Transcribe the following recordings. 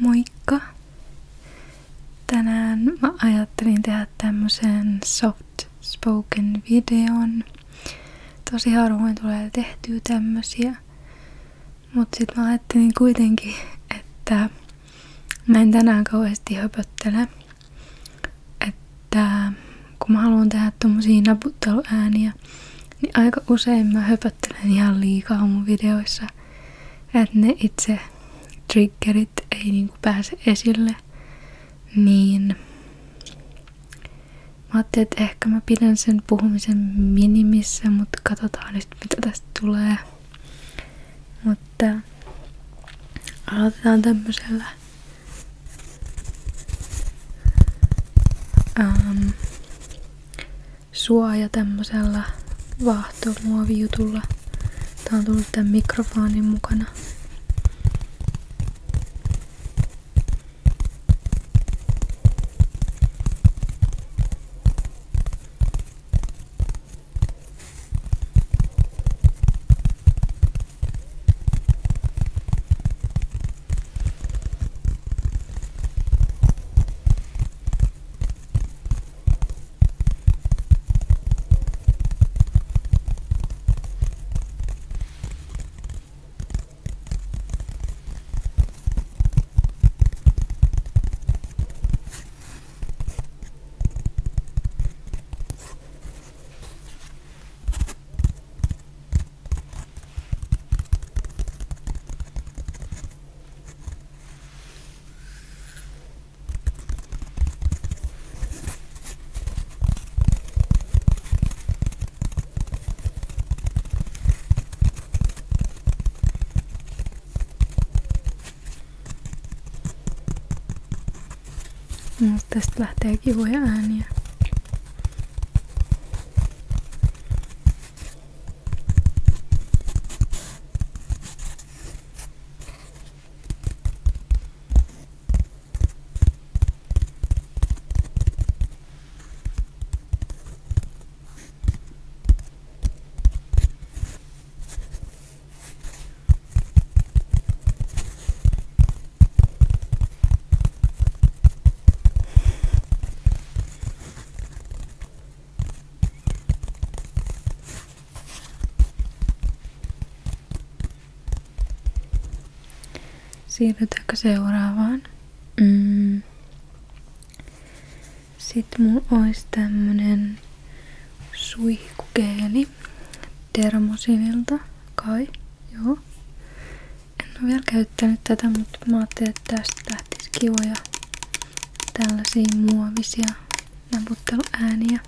Moikka! Tänään mä ajattelin tehdä tämmösen soft spoken videon. Tosi harvoin tulee tehtyä tämmösiä. Mut sit mä ajattelin kuitenkin, että mä en tänään kauheasti höpöttele. Että kun mä haluan tehdä tommosia naputteluääniä, niin aika usein mä höpöttelen ihan liikaa mun videoissa. Että ne itse triggerit ei niinku pääse esille. Niin mä ajattelin, että ehkä mä pidän sen puhumisen minimissä, mutta katsotaan nyt mitä tästä tulee. Mutta aloitetaan tämmöisellä um, suoja tämmöisellä vaahtomuovijutulla. Tää on tullut tämän mikrofonin mukana. Mutta tästä lähtee ääniä. Siirrytäänkö seuraavaan? Mm. Sitten mulla olisi tämmönen suihkukeeli Dermosinilta, kai, joo. En ole vielä käyttänyt tätä, mutta mä ajattelin, että tästä lähtisi kivoja tällaisia muovisia naputteluääniä.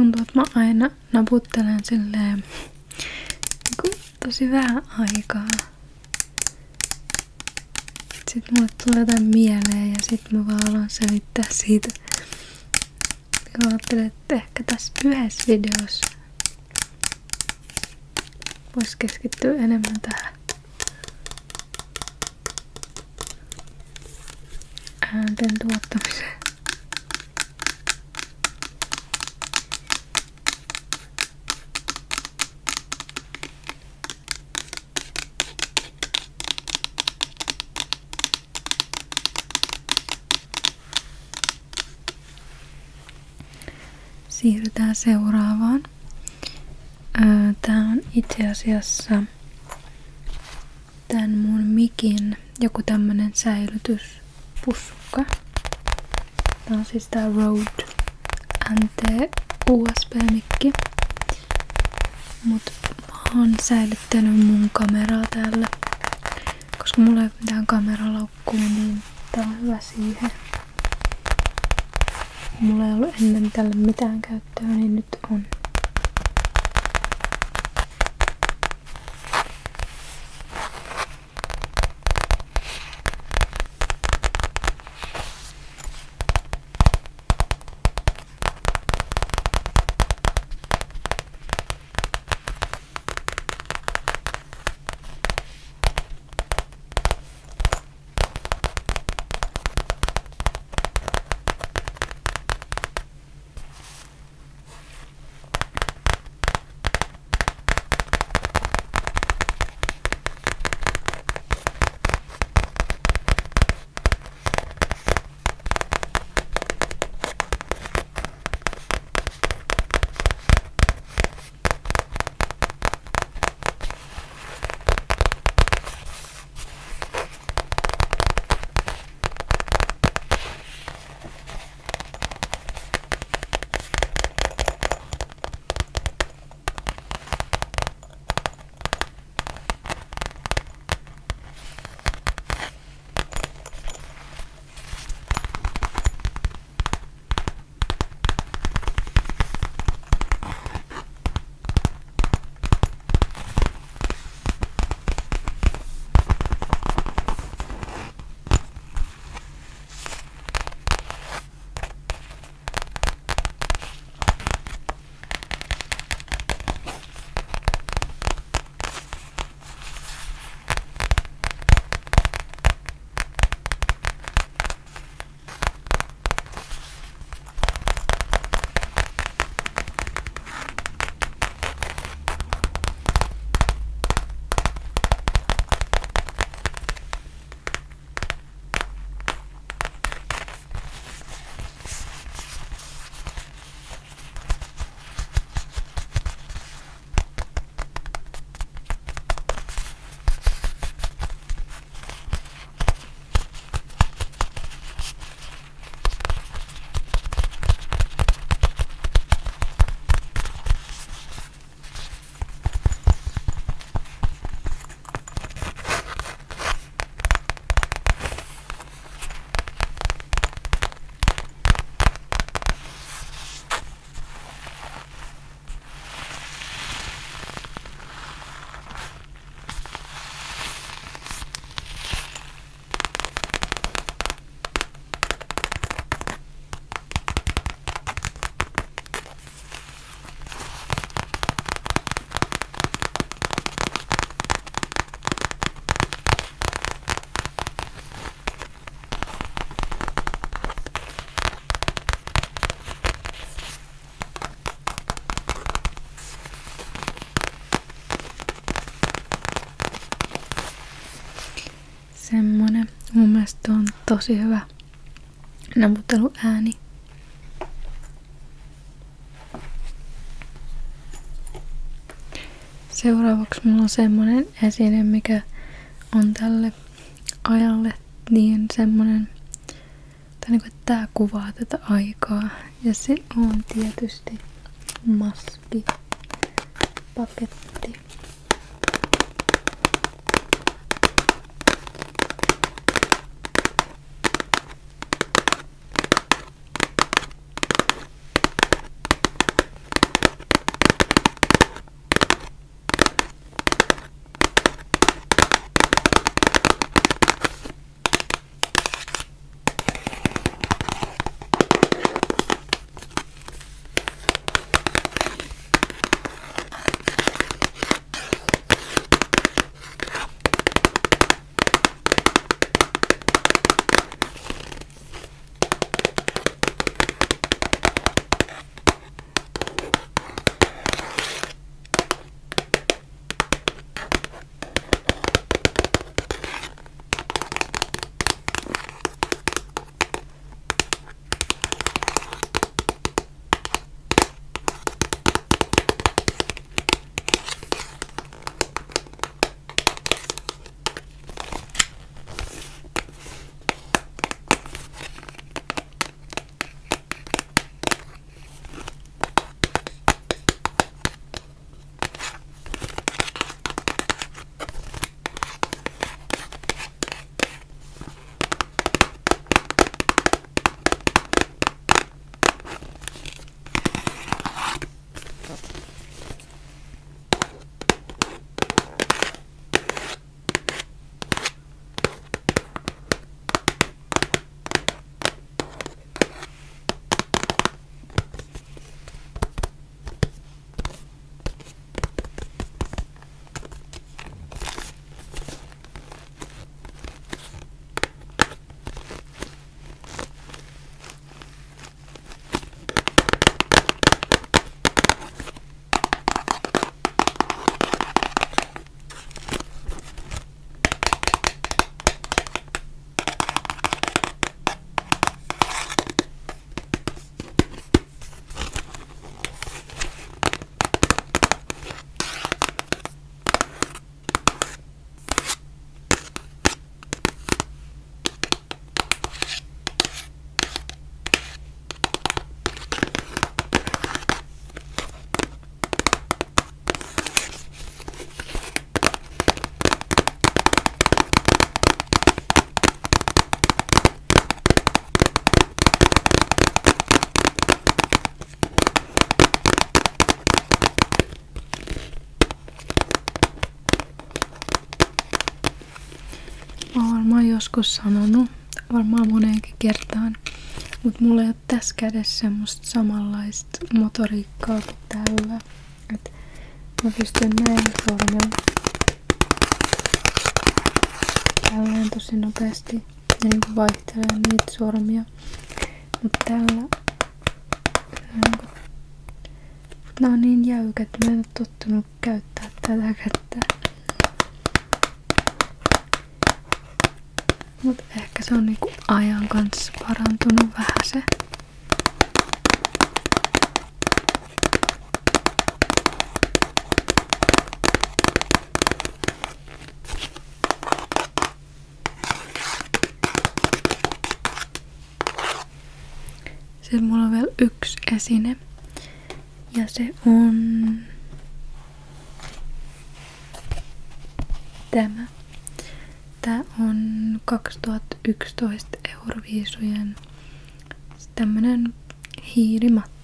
Mut mä aina naputtelen silleen niinku tosi vähän aikaa. Sitten mulle tulee jotain mieleen ja sit mä vaan alan selittää siitä. Ja ajattelin, että ehkä tässä yhdessä videossa vois keskittyä enemmän tähän äänten tuottamiseen. Siirrytään seuraavaan. Tää on itse asiassa tän mun mikin joku tämmönen säilytyspussukka. Tää on siis tää Rode NT USB-mikki. Mut mä oon säilyttänyt mun kameraa täällä. Koska mulla ei ole mitään kameralaukkua, niin tää on hyvä siihen. Mulla ei ollut ennen tälle mitään käyttöä, niin nyt on. Tosi hyvä ääni. Seuraavaksi mulla on semmonen esine, mikä on tälle ajalle niin semmonen, tai niinku, että tää kuvaa tätä aikaa. Ja se on tietysti maski paketti. Varmaan joskus sanonut, varmaan moneenkin kertaan. Mut mulla ei ole tässä kädessä semmoista samanlaista motoriikkaa kuin tällä. Et mä pystyn näin sormella tälleen tosi nopeasti ja niinku vaihtelemaan niitä sormia. Mut tällä mut nää on niin jäykät, mä en oo tottunut käyttää tätä kättä. Mut ehkä se on niinku ajan kanssa parantunut vähän se. Sitten mulla on vielä yksi esine. Ja se on tämä. Tää on 2011 Euroviisujen tämmönen hiilimatto.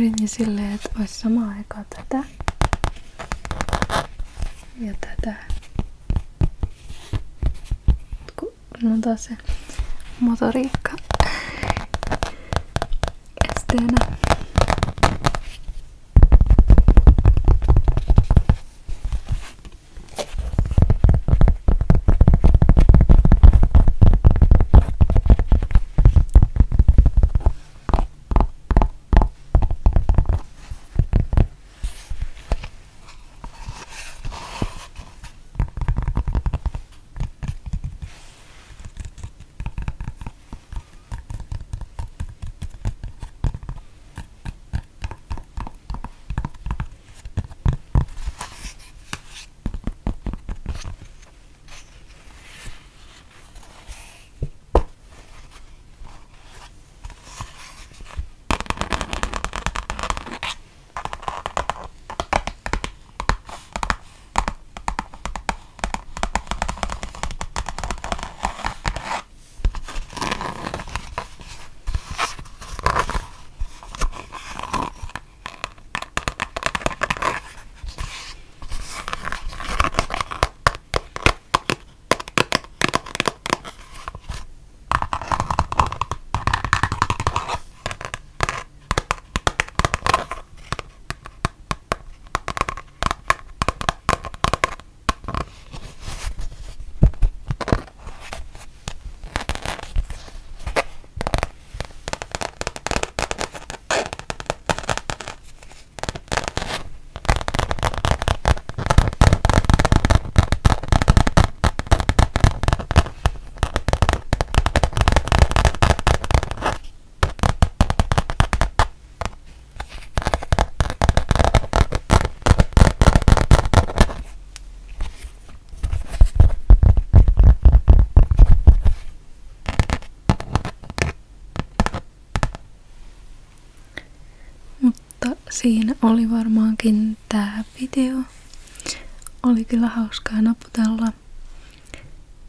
Yritin silleen, että olisi samaan aikaan tätä ja tätä. Kun on taas se motoriikka esteenä. Siinä oli varmaankin tää video. Oli kyllä hauskaa naputella.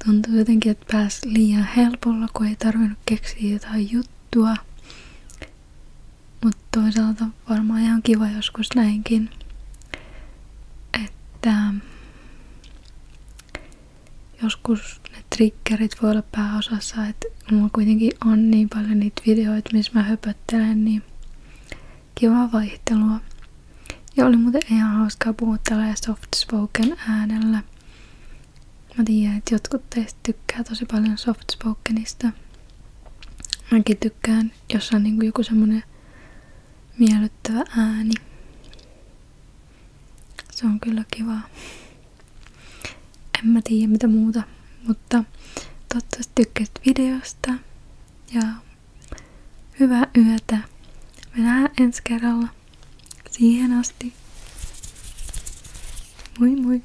Tuntui jotenkin, että pääsi liian helpolla, kun ei tarvinnut keksiä jotain juttua. Mutta toisaalta varmaan ihan kiva joskus näinkin. Että joskus ne triggerit voi olla pääosassa, että mulla kuitenkin on niin paljon niitä videoita, missä mä höpöttelen, niin kivaa vaihtelua. Ja oli muuten ihan hauskaa puhua tällä soft spoken äänellä. Mä tiedän, että jotkut teistä tykkää tosi paljon soft spokenista. Mäkin tykkään, jos on niinku joku semmonen miellyttävä ääni. Se on kyllä kivaa. En mä tiedä mitä muuta, mutta toivottavasti tykkäsit videosta ja hyvää yötä. Me nähdään ensi kerralla. Siihen asti. Moi moi!